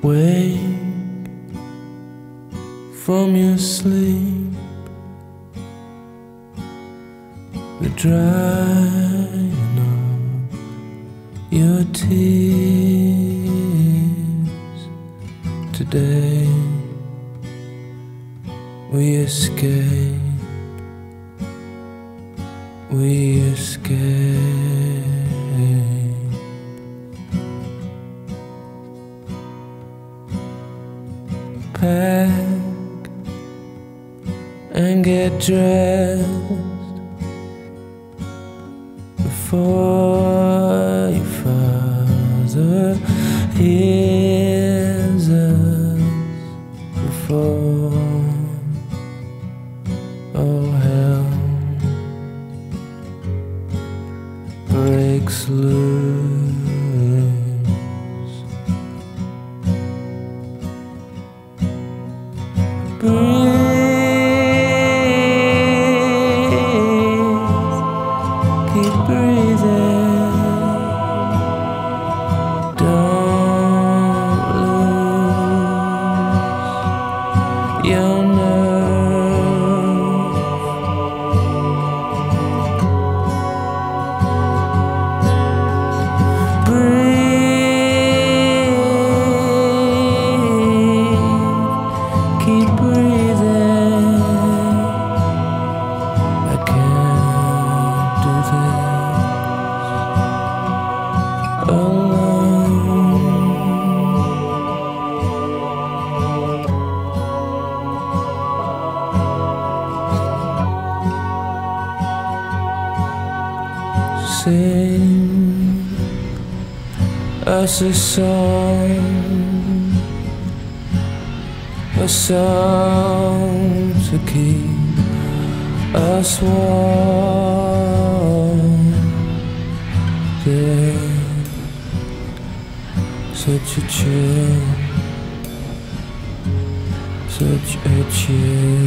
Wake from your sleep, the drying of your tears. Today we escape, we escape. And get dressed before your father hears us before all hell breaks loose. Lose Sing us a song, a song to keep us warm. There's such a chill, such a chill.